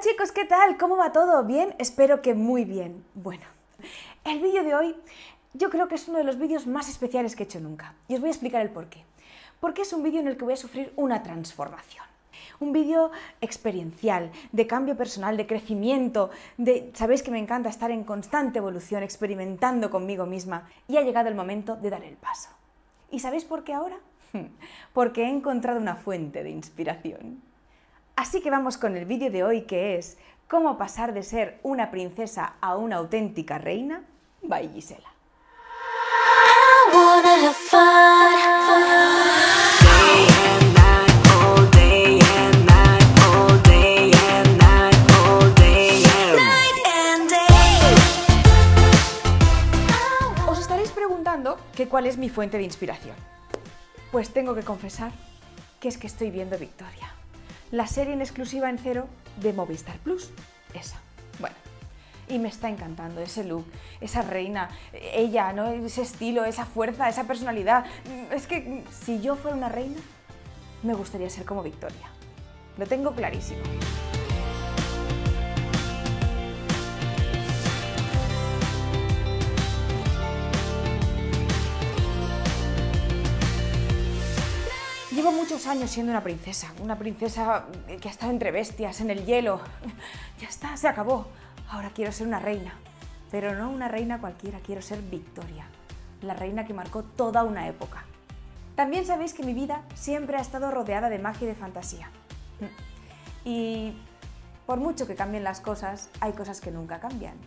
Chicos, ¿qué tal? ¿Cómo va todo? ¿Bien? Espero que muy bien. Bueno, el vídeo de hoy yo creo que es uno de los vídeos más especiales que he hecho nunca. Y os voy a explicar el porqué. Porque es un vídeo en el que voy a sufrir una transformación. Un vídeo experiencial, de cambio personal, de crecimiento, de... Sabéis que me encanta estar en constante evolución, experimentando conmigo misma. Y ha llegado el momento de dar el paso. ¿Y sabéis por qué ahora? Porque he encontrado una fuente de inspiración. Así que vamos con el vídeo de hoy que es cómo pasar de ser una princesa a una auténtica reina by Gisela. Os estaréis preguntando que cuál es mi fuente de inspiración. Pues tengo que confesar que es que estoy viendo Victoria la serie en exclusiva en cero de Movistar Plus. Esa. Bueno, y me está encantando ese look, esa reina, ella, ¿no? Ese estilo, esa fuerza, esa personalidad. Es que si yo fuera una reina, me gustaría ser como Victoria. Lo tengo clarísimo. Muchos años siendo una princesa, una princesa que ha estado entre bestias, en el hielo. Ya está, se acabó. Ahora quiero ser una reina, pero no una reina cualquiera, quiero ser Victoria, la reina que marcó toda una época. También sabéis que mi vida siempre ha estado rodeada de magia y de fantasía. Y por mucho que cambien las cosas, hay cosas que nunca cambian.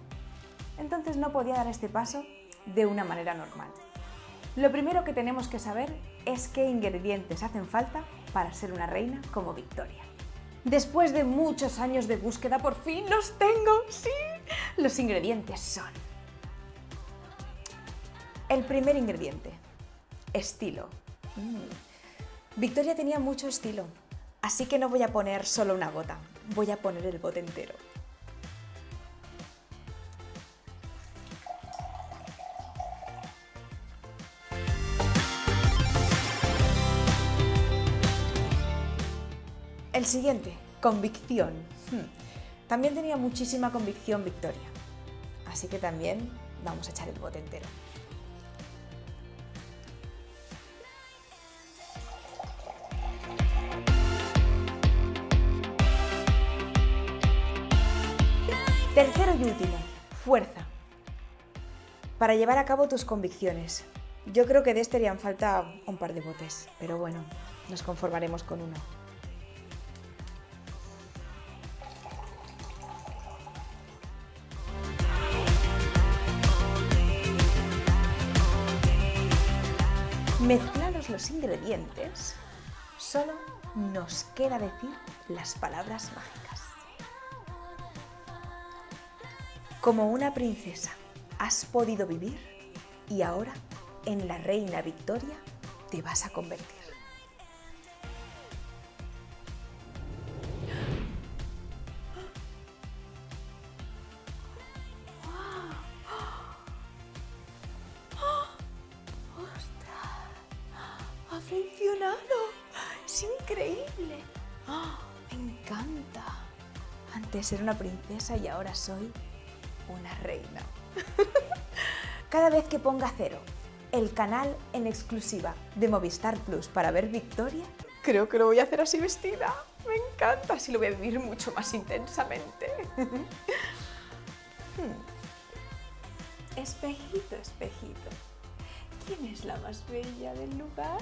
Entonces no podía dar este paso de una manera normal. Lo primero que tenemos que saber es qué ingredientes hacen falta para ser una reina como Victoria. Después de muchos años de búsqueda, por fin los tengo, sí. Los ingredientes son... El primer ingrediente, estilo. Mm. Victoria tenía mucho estilo, así que no voy a poner solo una gota, voy a poner el bote entero. El siguiente, convicción. Hmm. También tenía muchísima convicción Victoria, así que también vamos a echar el bote entero. Tercero y último, fuerza. Para llevar a cabo tus convicciones. Yo creo que de este harían falta un par de botes, pero bueno, nos conformaremos con uno. Mezclados los ingredientes, solo nos queda decir las palabras mágicas. Como una princesa has podido vivir y ahora en la reina Victoria te vas a convertir. Increíble! ¡Oh, me encanta. Antes era una princesa y ahora soy una reina. Cada vez que ponga cero el canal en exclusiva de Movistar Plus para ver Victoria, creo que lo voy a hacer así vestida. Me encanta, así lo voy a vivir mucho más intensamente. Hmm. Espejito, espejito. ¿Quién es la más bella del lugar?